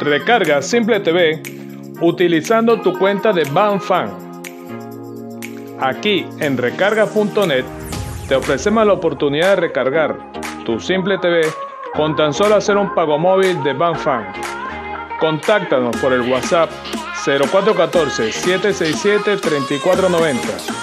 Recarga Simple TV utilizando tu cuenta de BanFan. Aquí en recarga.net te ofrecemos la oportunidad de recargar tu Simple TV con tan solo hacer un pago móvil de BanFan. Contáctanos por el WhatsApp 0414 767 3490